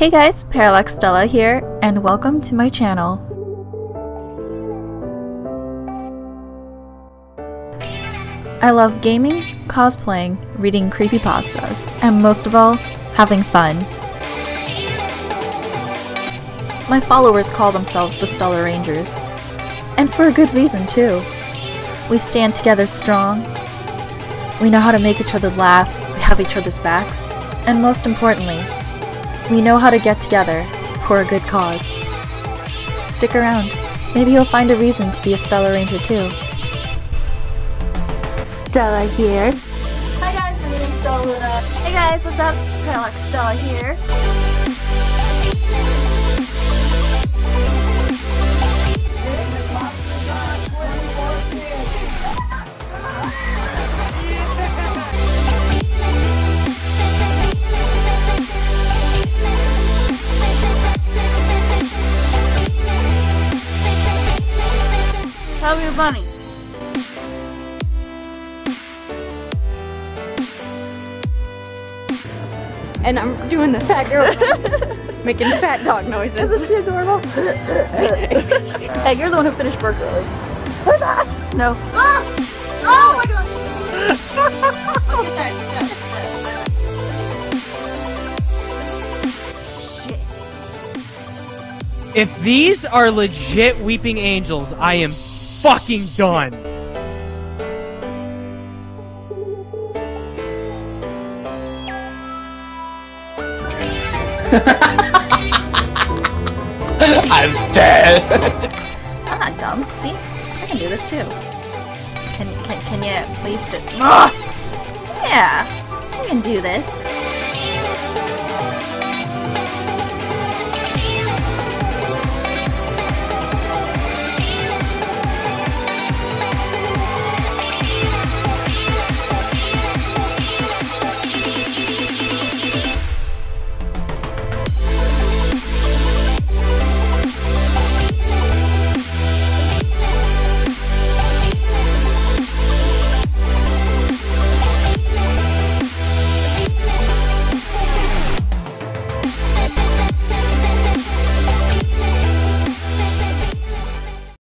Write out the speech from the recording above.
Hey guys, Parallax Stella here, and welcome to my channel. I love gaming, cosplaying, reading creepypastas, and most of all, having fun. My followers call themselves the Stellar Rangers, and for a good reason too. We stand together strong, we know how to make each other laugh, we have each other's backs, and most importantly, we know how to get together for a good cause. Stick around. Maybe you'll find a reason to be a Stella Ranger too. Stella here. Hi guys, my name is Stella Luna. Hey guys, what's up? Parallax Stella here. Tell me your bunny. and I'm doing the fat girl, making fat dog noises. Isn't she adorable? hey, you're the one who finished work early. No. Ah! Oh my gosh! Get that, get that, If these are legit weeping angels, I am fucking done. I'm dead. I'm not dumb. See? I can do this too. Can can, can you please do Ah! Yeah, I can do this.